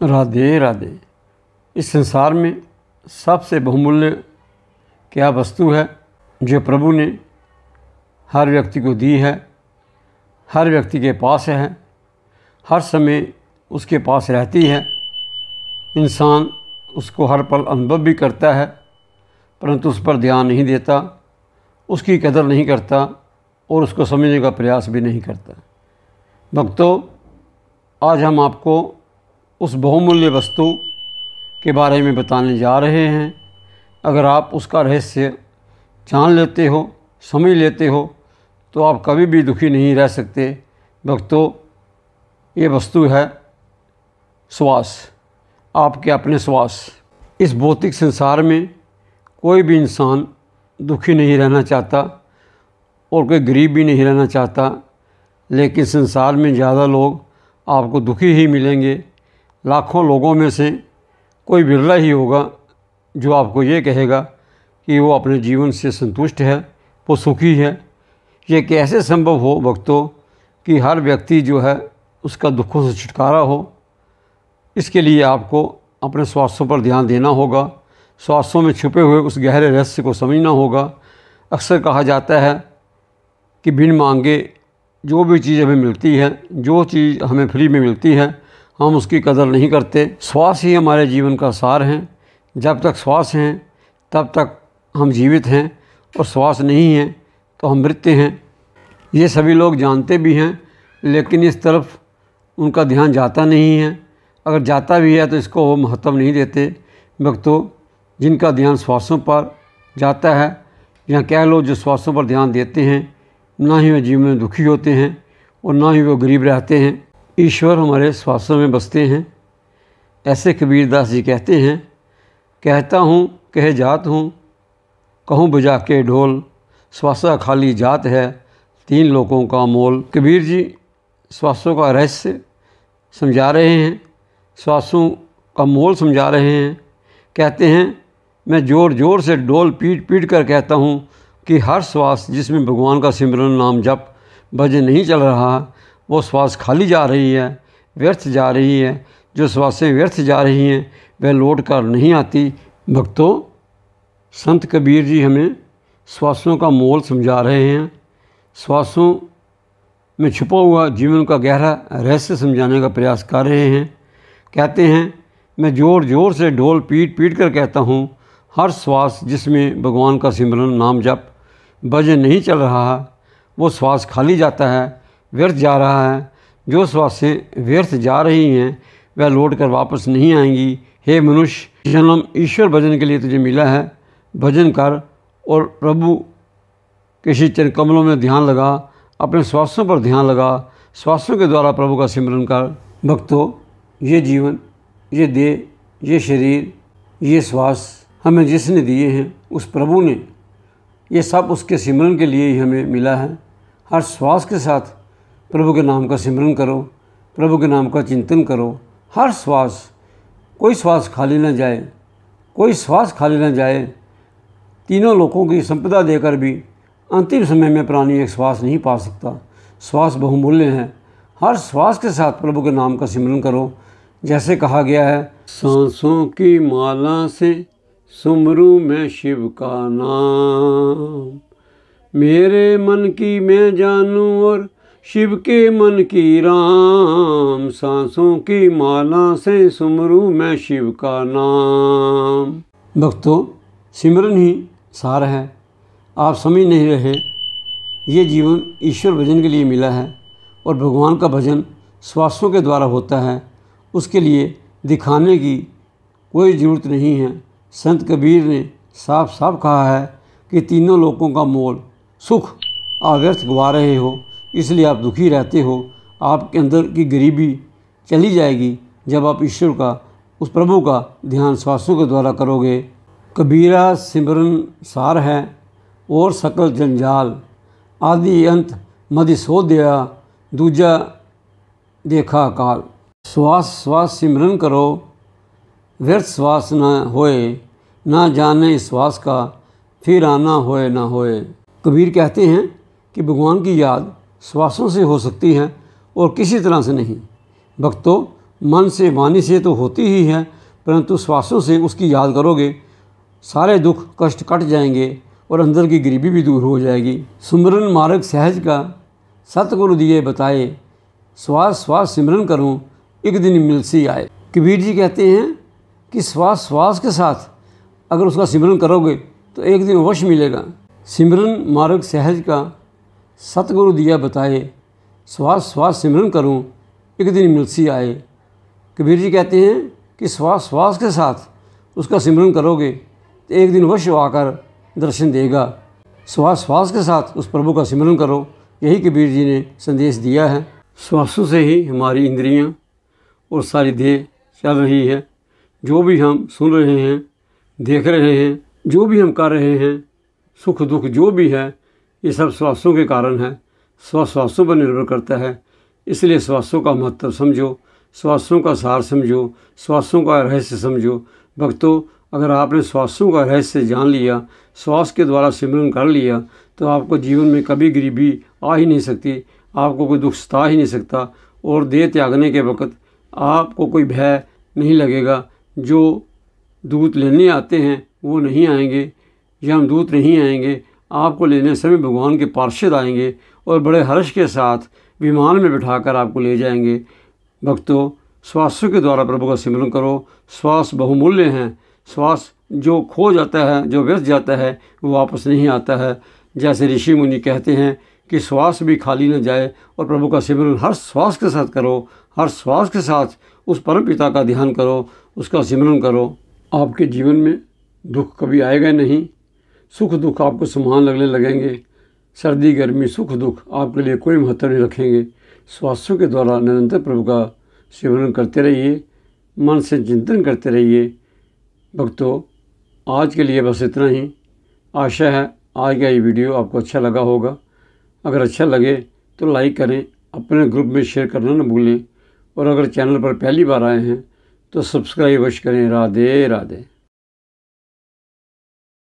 राधे राधे। इस संसार में सबसे बहुमूल्य क्या वस्तु है जो प्रभु ने हर व्यक्ति को दी है, हर व्यक्ति के पास है, हर समय उसके पास रहती है। इंसान उसको हर पल अनुभव भी करता है, परंतु उस पर ध्यान नहीं देता, उसकी कदर नहीं करता और उसको समझने का प्रयास भी नहीं करता। भक्तों, आज हम आपको उस बहुमूल्य वस्तु के बारे में बताने जा रहे हैं। अगर आप उसका रहस्य जान लेते हो, समझ लेते हो तो आप कभी भी दुखी नहीं रह सकते। भक्तों, ये वस्तु है श्वास, आपके अपने श्वास। इस भौतिक संसार में कोई भी इंसान दुखी नहीं रहना चाहता और कोई गरीब भी नहीं रहना चाहता, लेकिन संसार में ज़्यादा लोग आपको दुखी ही मिलेंगे। लाखों लोगों में से कोई बिरला ही होगा जो आपको ये कहेगा कि वो अपने जीवन से संतुष्ट है वो सुखी है। ये कैसे संभव हो वक्तों कि हर व्यक्ति जो है उसका दुखों से छुटकारा हो? इसके लिए आपको अपने स्वास्थ्यों पर ध्यान देना होगा। स्वास्थ्यों में छुपे हुए उस गहरे रहस्य को समझना होगा। अक्सर कहा जाता है कि बिन मांगे जो भी चीज़ हमें मिलती है, जो चीज़ हमें फ्री में मिलती है हम उसकी कदर नहीं करते। श्वास ही हमारे जीवन का सार हैं। जब तक श्वास हैं, तब तक हम जीवित हैं और श्वास नहीं है तो हम मृत्य हैं। ये सभी लोग जानते भी हैं, लेकिन इस तरफ़ उनका ध्यान जाता नहीं है। अगर जाता भी है तो इसको वो महत्व नहीं देते। भक्तों, जिनका ध्यान श्वासों पर जाता है, या कह लो जो श्वासों पर ध्यान देते हैं, ना ही वे जीवन में दुखी होते हैं और ना ही वो गरीब रहते हैं। ईश्वर हमारे श्वासों में बसते हैं। ऐसे कबीरदास जी कहते हैं, कहता हूँ, कह जात हूँ, कहूँ बजा के ढोल, श्वासा खाली जात है, तीन लोगों का मोल। कबीर जी श्वासों का रहस्य समझा रहे हैं, श्वासों का मोल समझा रहे हैं। कहते हैं, मैं ज़ोर ज़ोर से डोल पीट पीट कर कहता हूँ कि हर श्वास जिसमें भगवान का सिमरन नाम जप, भजन नहीं चल रहा वो श्वास खाली जा रही है, व्यर्थ जा रही है। जो श्वासें व्यर्थ जा रही हैं, वह लौट कर नहीं आती। भक्तों, संत कबीर जी हमें श्वासों का मोल समझा रहे हैं। श्वासों में छुपा हुआ जीवन का गहरा रहस्य समझाने का प्रयास कर रहे हैं। कहते हैं, मैं ज़ोर ज़ोर से ढोल पीट पीट कर कहता हूँ, हर श्वास जिसमें भगवान का सिमरन नाम जप भजन नहीं चल रहा, वो श्वास खाली जाता है। व्यर्थ जा रहा है। जो श्वासें व्यर्थ जा रही हैं, वह लौट कर वापस नहीं आएँगी। हे मनुष्य, जन्म ईश्वर भजन के लिए तुझे मिला है। भजन कर और प्रभु के श्री कमलों में ध्यान लगा, अपने श्वासों पर ध्यान लगा। श्वासों के द्वारा प्रभु का सिमरन कर। भक्तों, ये जीवन, ये देह, ये शरीर, ये श्वास हमें जिसने दिए हैं, उस प्रभु ने, ये सब उसके सिमरन के लिए ही हमें मिला है। हर श्वास के साथ प्रभु के नाम का सिमरन करो, प्रभु के नाम का चिंतन करो। हर श्वास, कोई श्वास खाली ना जाए, कोई श्वास खाली ना जाए। तीनों लोगों की संपदा देकर भी अंतिम समय में प्राणी एक श्वास नहीं पा सकता। श्वास बहुमूल्य है। हर श्वास के साथ प्रभु के नाम का सिमरन करो। जैसे कहा गया है, सांसों की माला से सुमरू मैं शिव का नाम। मेरे मन की मैं जानूं और शिव के मन की राम, सांसों की माला से सुमरू मैं शिव का नाम। भक्तों, सिमरन ही सार है। आप समझ नहीं रहे। ये जीवन ईश्वर भजन के लिए मिला है और भगवान का भजन श्वासों के द्वारा होता है। उसके लिए दिखाने की कोई ज़रूरत नहीं है। संत कबीर ने साफ़ साफ़ कहा है कि तीनों लोगों का मोल सुख, अव्यर्थ गवा रहे हो। इसलिए आप दुखी रहते हो, आपके अंदर की गरीबी चली जाएगी जब आप ईश्वर का, उस प्रभु का ध्यान श्वासों के द्वारा करोगे। कबीरा, सिमरन, सार है और सकल जंजाल। आदि अंत मधि सो दिया, दूजा देखा काल। श्वास श्वास सिमरन करो, व्यर्थ श्वास न होए, ना जाने श्वास का, फिर आना होए ना होए। कबीर कहते हैं कि भगवान की याद श्वासों से हो सकती है और किसी तरह से नहीं। भक्तों, मन से, वाणी से तो होती ही है, परंतु श्वासों से उसकी याद करोगे, सारे दुख, कष्ट कट जाएँगे और अंदर की गरीबी भी दूर हो जाएगी। सुमरन मार्ग सहज का सतगुरु दिए बताए, श्वास श्वास सिमरन करूँ, एक दिन मिलसी आए। कबीर जी कहते हैं कि श्वास श्वास के साथ अगर उसका सिमरन करोगे तो एक दिन वश मिलेगा। सिमरन मार्ग सहज का सतगुरु दिया बताए श्वास श्वास सिमरन करूँ, एक दिन मिलसी आए। कबीर जी कहते हैं कि श्वास श्वास के साथ उसका सिमरन करोगे तो एक दिन वश आकर दर्शन देगा। श्वास श्वास के साथ उस प्रभु का सिमरन करो, यही कबीर जी ने संदेश दिया है। श्वासों से ही हमारी इंद्रियाँ और सारी देह चल रही है। जो भी हम सुन रहे हैं, देख रहे हैं, जो भी हम कर रहे हैं, सुख दुख जो भी है ये सब श्वासों के कारण है। श्वासों पर निर्भर करता है। इसलिए श्वासों का महत्व समझो, श्वासों का सार समझो, श्वासों का रहस्य समझो। भक्तों, अगर आपने श्वासों का रहस्य जान लिया, श्वास के द्वारा सिमरन कर लिया तो आपको जीवन में कभी गरीबी आ ही नहीं सकती, आपको कोई दुख सता ही नहीं सकता और देह त्यागने के वक्त आपको कोई भय नहीं लगेगा। जो दूत लेने आते हैं, वो नहीं आएँगे या हम दूत नहीं आएँगे आपको लेने समय भगवान के पार्षद आएँगे और बड़े हर्ष के साथ विमान में बिठाकर आपको ले जाएँगे। भक्तों, श्वासों के द्वारा प्रभु का सिमरन करो। श्वास बहुमूल्य हैं। श्वास जो खो जाता है, जो व्यस्त जाता है, वो वापस नहीं आता है। जैसे ऋषि मुनि कहते हैं कि श्वास भी खाली न जाए और प्रभु का सिमरन हर श्वास के साथ करो। हर श्वास के साथ उस परम पिता का ध्यान करो, उसका सिमरन करो। आपके जीवन में दुख कभी आएगा नहीं। सुख दुख आपको समान लगने लगेंगे। सर्दी, गर्मी, सुख दुख आपके लिए कोई महत्व नहीं रखेंगे। स्वास्थ्यों के द्वारा निरंतर प्रभु का सेवन करते रहिए, मन से चिंतन करते रहिए। भक्तों, आज के लिए बस इतना ही। आशा है आज का ये वीडियो आपको अच्छा लगा होगा। अगर अच्छा लगे तो लाइक करें, अपने ग्रुप में शेयर करना न भूलें। और अगर चैनल पर पहली बार आए हैं तो सब्सक्राइब अवश्य करें। राधे राधे।